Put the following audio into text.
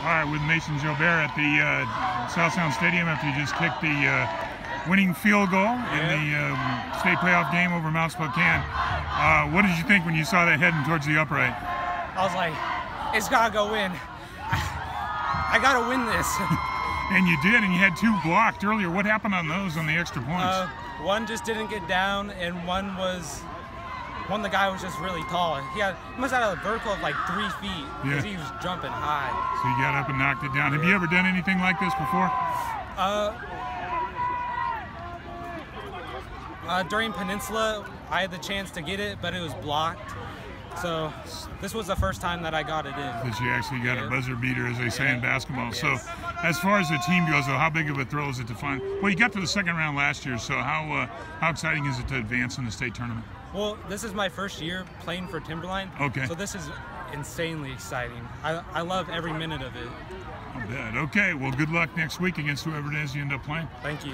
All right, with Mason Joubert at the uh, South Sound Stadium after you just kicked the uh, winning field goal in the um, state playoff game over Mount Spokane. Uh, what did you think when you saw that heading towards the upright? I was like, it's gotta go in. I, I gotta win this. and you did, and you had two blocked earlier. What happened on those on the extra points? Uh, one just didn't get down, and one was one the guy was just really tall. He had he must have had a vertical of like three feet because Yeah. he was jumping high. so you got up and knocked it down. Have you ever done anything like this before? Uh, uh, during Peninsula, I had the chance to get it, but it was blocked. So this was the first time that I got it in. That you actually got a buzzer beater, as they say in basketball. So, as far as the team goes, though, how big of a thrill is it to find? Well, you got to the second round last year, so how uh, how exciting is it to advance in the state tournament? Well, this is my first year playing for Timberline. Okay. So this is insanely exciting. I, I love every minute of it. I bet. Okay, well, good luck next week against whoever it is you end up playing. Thank you.